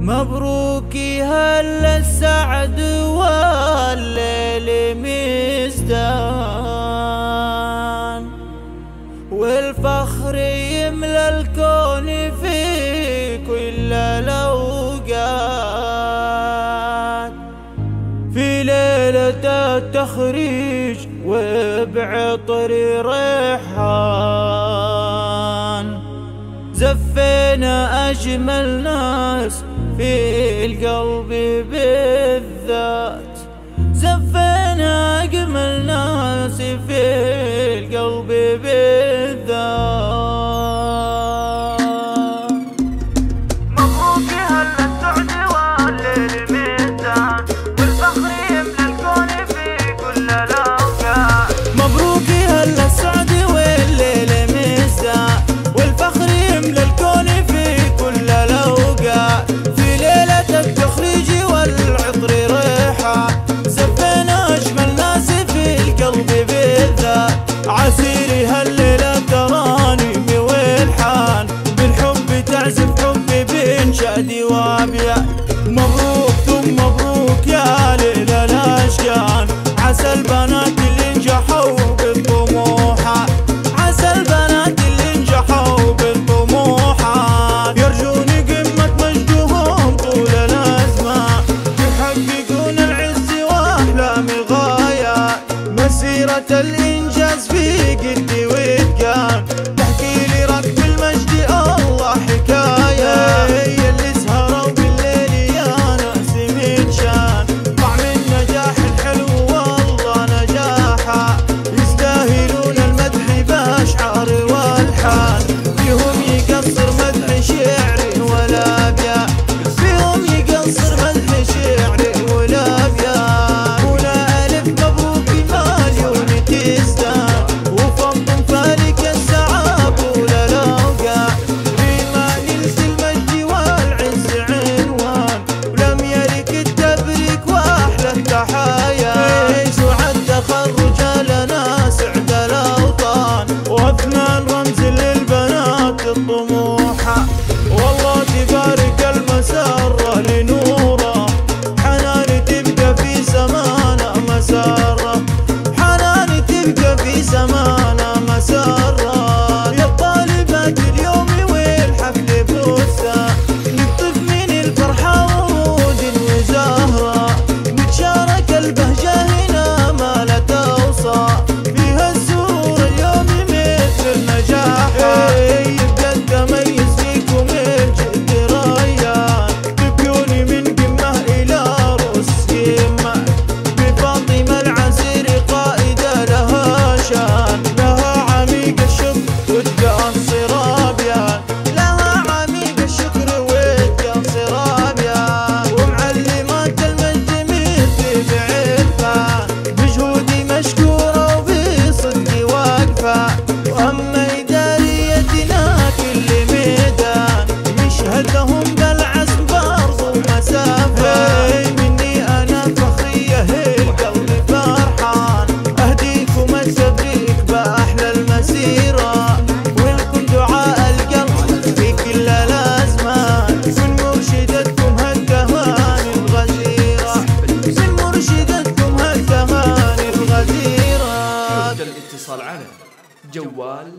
مبروك هل السعد والليل مزدان والفخر يملى الكون في كل الأوقات. في ليلة التخريج وبعطر ريحان. زفينا أجمل ناس في القلب بالذات. زفينا أجمل ناس في القلب بالذات عازف حبي بين شادي وابيع. مبروك ثم مبروك يا ليلى الأشجان. عسى البنات اللي نجحوا بالطموحات. عسى البنات اللي نجحوا بالطموحات. يرجون قمة مجدهم طول الأزمان. يحققون العز وأحلام الغاية مسيرة الإنجاز في قدي والله تبارك المسرة لنوره. حناني تبقى في زمانه مسرة جوال